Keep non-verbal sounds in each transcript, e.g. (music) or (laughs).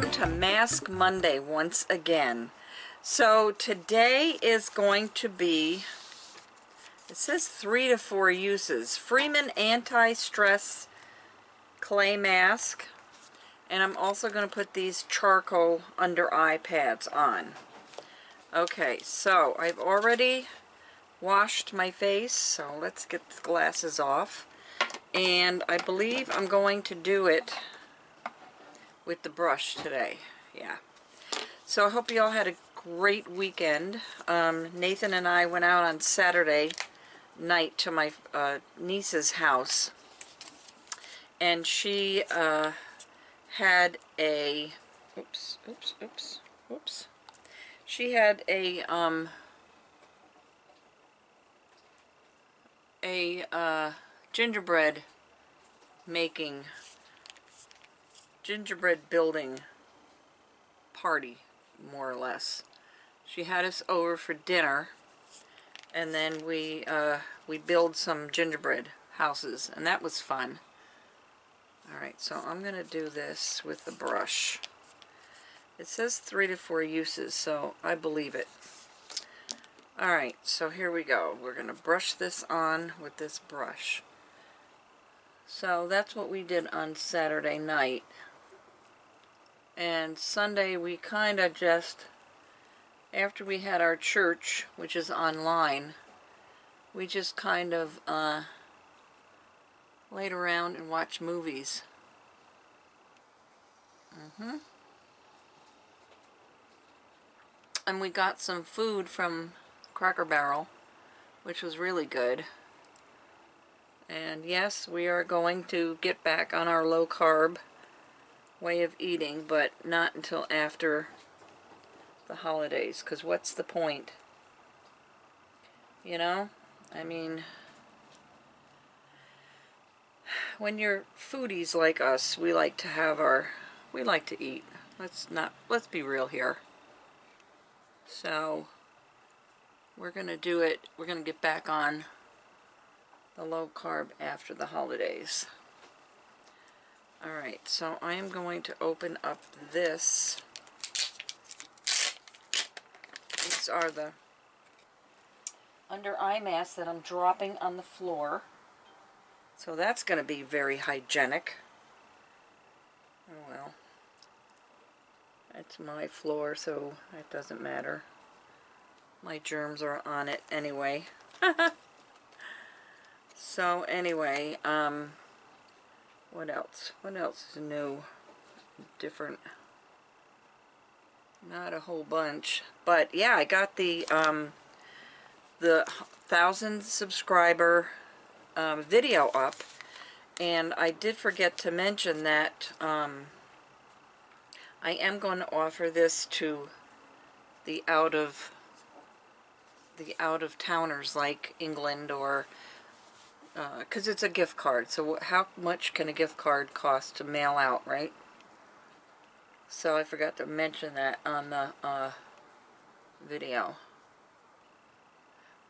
welcome to Mask Monday once again. So today is going to be, it says three to four uses. Freeman Anti-Stress Clay Mask. And I'm also going to put these charcoal under eye pads on. Okay, so I've already washed my face, so let's get the glasses off. And I believe I'm going to do it with the brush today. Yeah. So I hope you all had a great weekend. Um, Nathan and I went out on Saturday night to my uh, niece's house. And she uh, had a... Oops, oops, oops, oops. She had a... Um, a uh, gingerbread making gingerbread building party, more or less. She had us over for dinner, and then we uh, we build some gingerbread houses, and that was fun. Alright, so I'm going to do this with the brush. It says three to four uses, so I believe it. Alright, so here we go. We're going to brush this on with this brush. So that's what we did on Saturday night. And Sunday we kind of just, after we had our church, which is online, we just kind of uh, laid around and watched movies. Mm-hmm. And we got some food from Cracker Barrel, which was really good. And yes, we are going to get back on our low carb way of eating, but not until after the holidays, because what's the point? You know? I mean, when you're foodies like us, we like to have our, we like to eat. Let's not, let's be real here. So, we're going to do it, we're going to get back on the low carb after the holidays. Alright, so I am going to open up this. These are the under eye masks that I'm dropping on the floor. So that's going to be very hygienic. Oh well. It's my floor, so it doesn't matter. My germs are on it anyway. (laughs) so anyway, um, what else? What else is new? Different. Not a whole bunch. But yeah, I got the um, the thousand subscriber um, video up. And I did forget to mention that um, I am going to offer this to the out of the out of towners like England or because uh, it's a gift card. So how much can a gift card cost to mail out, right? So I forgot to mention that on the uh, video.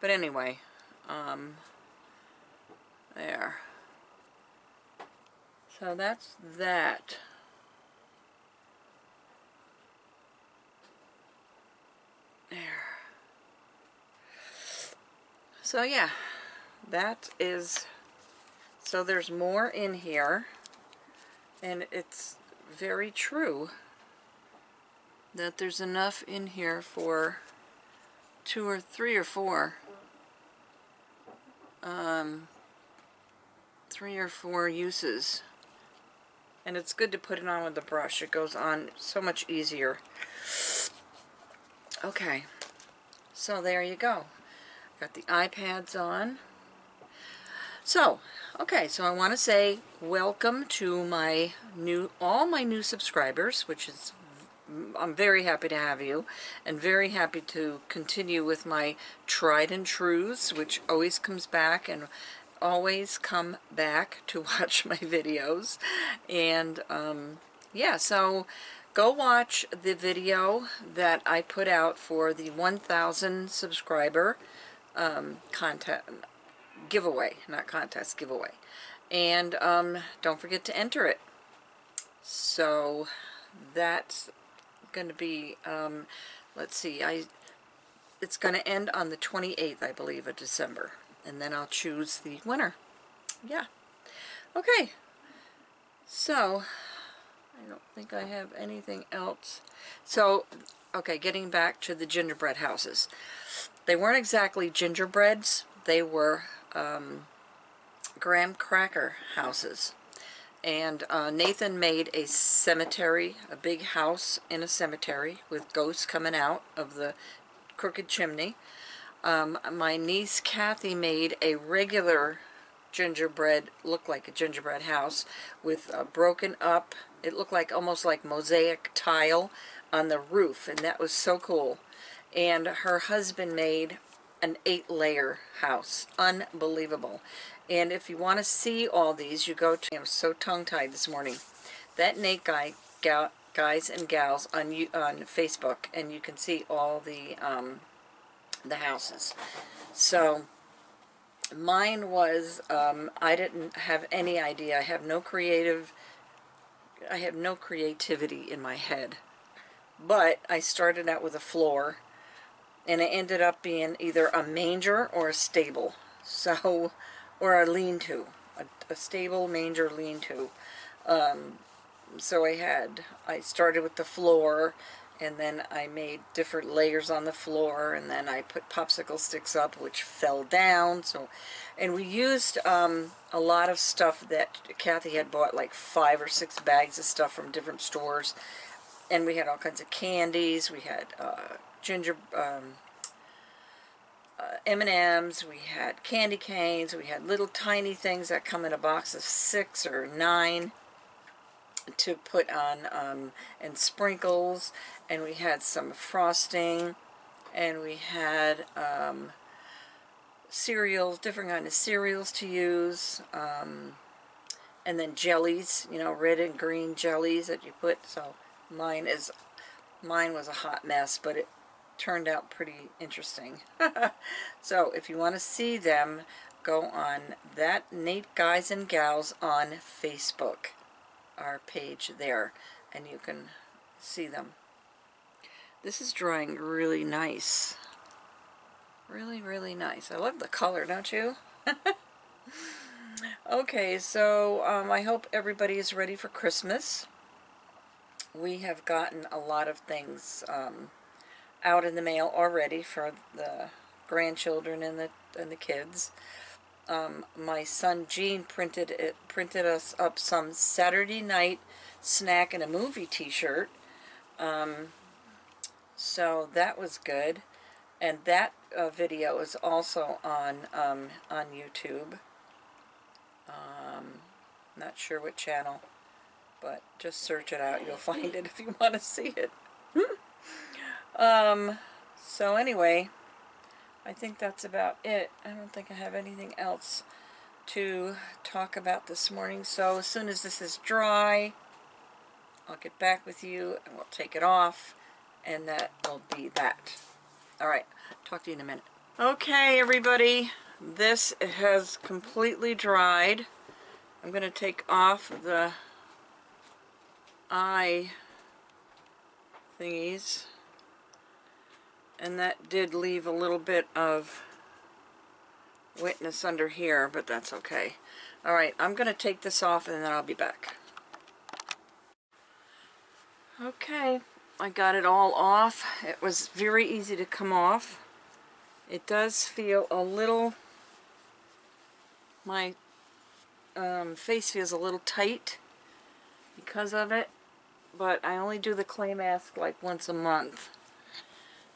But anyway, um, there. So that's that. There. So yeah that is, so there's more in here, and it's very true that there's enough in here for two or three or four, um, three or four uses. And it's good to put it on with the brush. It goes on so much easier. Okay, so there you go. Got the eye pads on. So, okay, so I want to say welcome to my new, all my new subscribers, which is, I'm very happy to have you, and very happy to continue with my tried and truths, which always comes back and always come back to (laughs) watch my videos. And, um, yeah, so go watch the video that I put out for the 1,000 subscriber um, content giveaway, not contest, giveaway. And um, don't forget to enter it. So that's going to be, um, let's see, I it's going to end on the 28th, I believe, of December. And then I'll choose the winner. Yeah. Okay. So, I don't think I have anything else. So, okay, getting back to the gingerbread houses. They weren't exactly gingerbreads. They were um, graham cracker houses. And uh, Nathan made a cemetery, a big house in a cemetery with ghosts coming out of the crooked chimney. Um, my niece Kathy made a regular gingerbread, looked like a gingerbread house, with a broken up, it looked like almost like mosaic tile on the roof, and that was so cool. And her husband made an eight layer house. Unbelievable. And if you want to see all these, you go to, I'm so tongue tied this morning, that Nate guy, gal, guys and gals on you on Facebook, and you can see all the um, the houses. So mine was um, I didn't have any idea. I have no creative. I have no creativity in my head, but I started out with a floor, and it ended up being either a manger or a stable. So, (laughs) or a lean-to, a, a stable manger lean-to. Um, so I had, I started with the floor, and then I made different layers on the floor, and then I put popsicle sticks up, which fell down, so, and we used um, a lot of stuff that Kathy had bought, like five or six bags of stuff from different stores, and we had all kinds of candies, we had uh, ginger, um, uh, M&Ms, we had candy canes, we had little tiny things that come in a box of six or nine, to put on um, and sprinkles and we had some frosting and we had um, cereals, different kind of cereals to use um, and then jellies, you know, red and green jellies that you put. So mine is, mine was a hot mess, but it turned out pretty interesting. (laughs) so if you want to see them, go on that Nate Guys and Gals on Facebook our page there and you can see them. This is drying really nice. Really, really nice. I love the color, don't you? (laughs) okay, so um, I hope everybody is ready for Christmas. We have gotten a lot of things um, out in the mail already for the grandchildren and the and the kids. Um, my son Gene printed it printed us up some Saturday night snack and a movie t-shirt. Um, so that was good. And that uh, video is also on um, on YouTube. Um, not sure what channel but just search it out. You'll (laughs) find it if you want to see it um, so anyway I think that's about it. I don't think I have anything else to talk about this morning. So as soon as this is dry, I'll get back with you and we'll take it off and that will be that. Alright, talk to you in a minute. Okay everybody, this has completely dried. I'm going to take off the eye thingies and that did leave a little bit of wetness under here, but that's okay. Alright, I'm going to take this off and then I'll be back. Okay, I got it all off. It was very easy to come off. It does feel a little, my um, face feels a little tight because of it, but I only do the clay mask like once a month.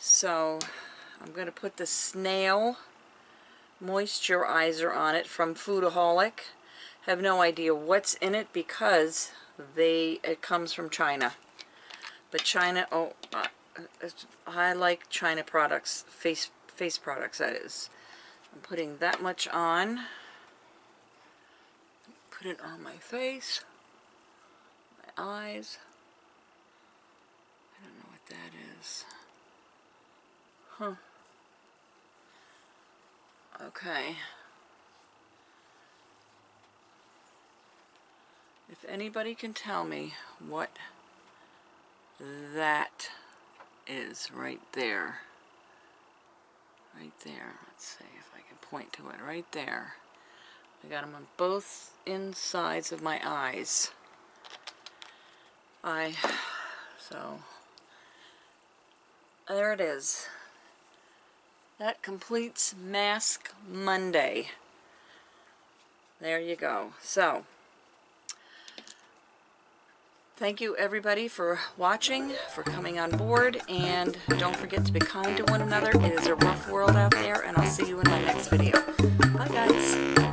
So I'm going to put the Snail moisturizer on it from Foodaholic. Have no idea what's in it because they it comes from China. But China, oh, uh, I like China products, face face products that is. I'm putting that much on. Put it on my face, my eyes. I don't know what that is. Huh. Okay. If anybody can tell me what that is right there. Right there. Let's see if I can point to it. Right there. I got them on both insides of my eyes. I, so, there it is. That completes Mask Monday. There you go. So, thank you everybody for watching, for coming on board, and don't forget to be kind to one another. It is a rough world out there, and I'll see you in my next video. Bye guys.